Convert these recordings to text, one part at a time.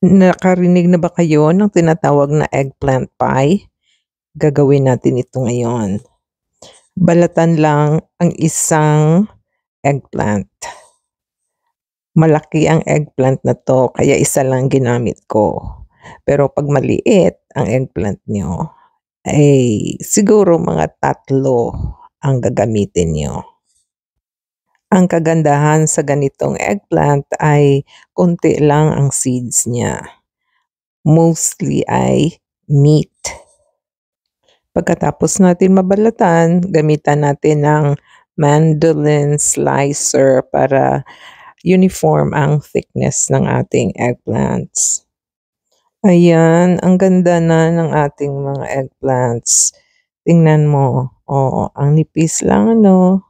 Nakarinig na ba kayo ng tinatawag na eggplant pie? Gagawin natin ito ngayon. Balatan lang ang isang eggplant. Malaki ang eggplant na to kaya isa lang ginamit ko. Pero pag maliit ang eggplant nyo, ay siguro mga tatlo ang gagamitin nyo. Ang kagandahan sa ganitong eggplant ay konti lang ang seeds niya. Mostly ay meat. Pagkatapos natin mabalatan, gamitan natin ng mandolin slicer para uniform ang thickness ng ating eggplants. Ayan, ang ganda na ng ating mga eggplants. Tingnan mo. Oo, ang nipis lang ano.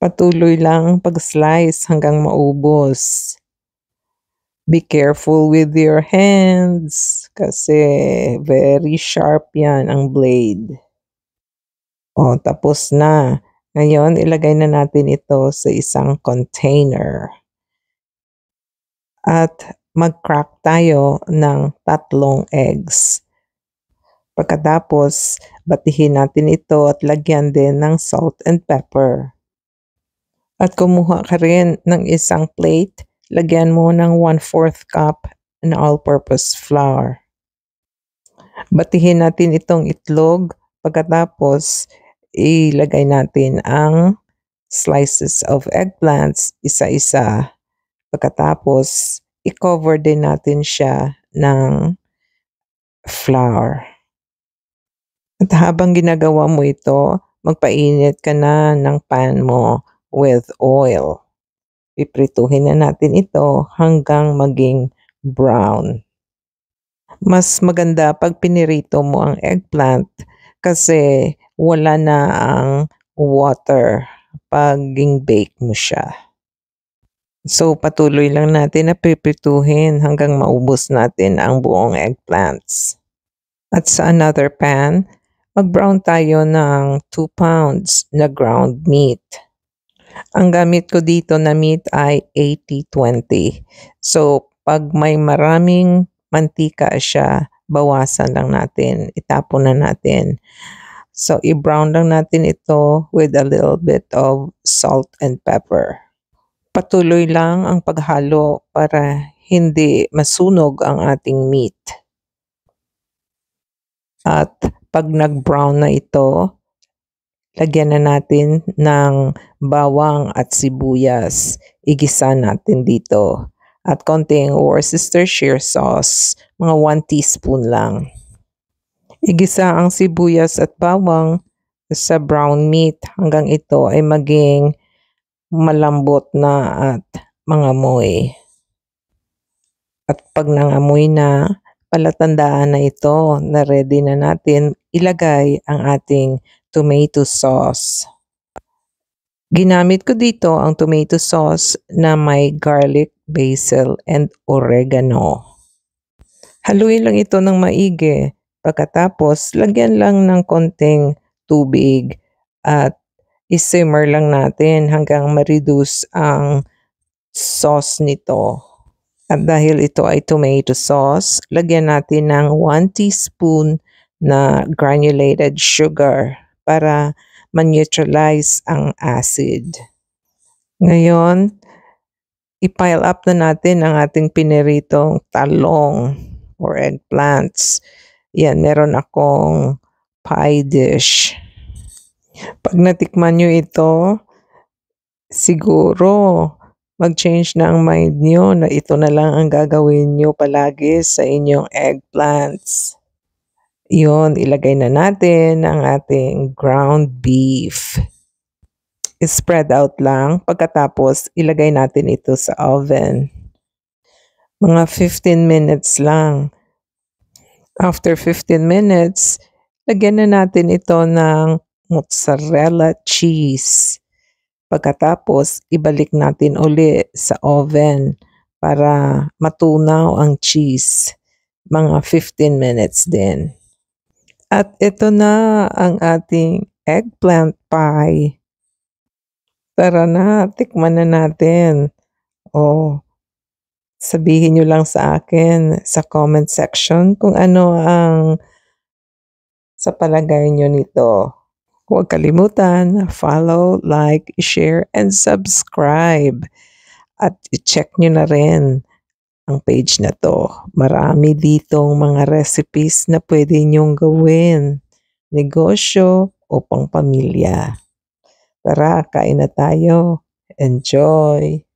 Patuloy lang pag-slice hanggang maubos. Be careful with your hands kasi very sharp yan ang blade. O, tapos na. Ngayon, ilagay na natin ito sa isang container. At mag-crack tayo ng tatlong eggs. Pagkatapos, batihin natin ito at lagyan din ng salt and pepper. At kumuha ka rin ng isang plate, lagyan mo ng 1-4 cup na all-purpose flour. Batihin natin itong itlog, pagkatapos ilagay natin ang slices of eggplants isa-isa. Pagkatapos, i-cover din natin siya ng flour. At habang ginagawa mo ito, magpainit ka na ng pan mo with oil. Piprituhin na natin ito hanggang maging brown. Mas maganda pag pinirito mo ang eggplant kasi wala na ang water pag bake mo siya. So patuloy lang natin na piprituhin hanggang maubos natin ang buong eggplants. At sa another pan, mag-brown tayo ng 2 pounds na ground meat. Ang gamit ko dito na meat ay 80-20. So, pag may maraming mantika siya, bawasan lang natin, itapon na natin. So, i-brown lang natin ito with a little bit of salt and pepper. Patuloy lang ang paghalo para hindi masunog ang ating meat. At pag nag-brown na ito, Lagyan na natin ng bawang at sibuyas. Igisa natin dito. At konting Worcestershire sauce, mga 1 teaspoon lang. Igisa ang sibuyas at bawang sa brown meat hanggang ito ay maging malambot na at mga moy. At pag nangamoy na, palatandaan na ito na ready na natin ilagay ang ating tomato sauce. Ginamit ko dito ang tomato sauce na may garlic, basil, and oregano. Haluin lang ito ng maigi. Pagkatapos, lagyan lang ng konting tubig at isimmer lang natin hanggang ma-reduce ang sauce nito. At dahil ito ay tomato sauce, lagyan natin ng 1 teaspoon na granulated sugar para ma-neutralize ang acid. Ngayon, i-pile up na natin ang ating piniritong talong or eggplants. Yan, meron akong pie dish. Pag natikman nyo ito, siguro mag-change na ang mind nyo na ito na lang ang gagawin nyo palagi sa inyong eggplants. Yun, ilagay na natin ang ating ground beef. Spread out lang. Pagkatapos, ilagay natin ito sa oven. Mga 15 minutes lang. After 15 minutes, lagyan na natin ito ng mozzarella cheese. Pagkatapos, ibalik natin uli sa oven para matunaw ang cheese. Mga 15 minutes din. At ito na ang ating eggplant pie. Tara na, tikman na natin. Oh, sabihin nyo lang sa akin sa comment section kung ano ang sa palagay nyo nito. Huwag kalimutan, follow, like, share, and subscribe. At i-check nyo na rin ang page na to. Marami ditong mga recipes na pwede nyong gawin. Negosyo o pang pamilya. Tara, kain na tayo. Enjoy!